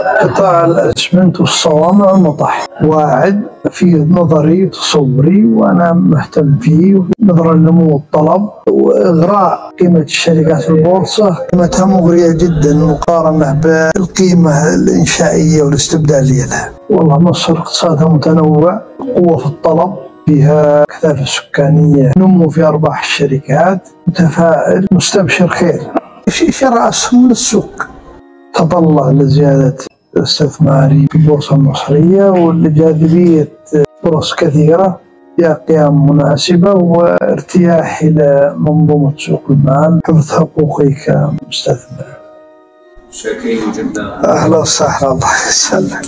قطاع الأسمنت والصوامع والمطاح واعد في نظري تصوري وأنا مهتم فيه نظرا لنمو الطلب وإغراء قيمة الشركات في البورصة. قيمتها مغرية جدا مقارنة بالقيمة الإنشائية والاستبدالية لها. والله مصر اقتصادها متنوع قوة في الطلب فيها كثافة سكانية نمو في أرباح الشركات متفائل مستبشر خير. شراء أسهم من السوق تطلع لزيادة استثماري في البورصة المصرية ولجاذبية فرص كثيرة قيم مناسبة وارتياح إلى منظومة سوق المال حفظ حقوقي كمستثمر شاكرين جدا أهلا وسهلا. الله يسلمك.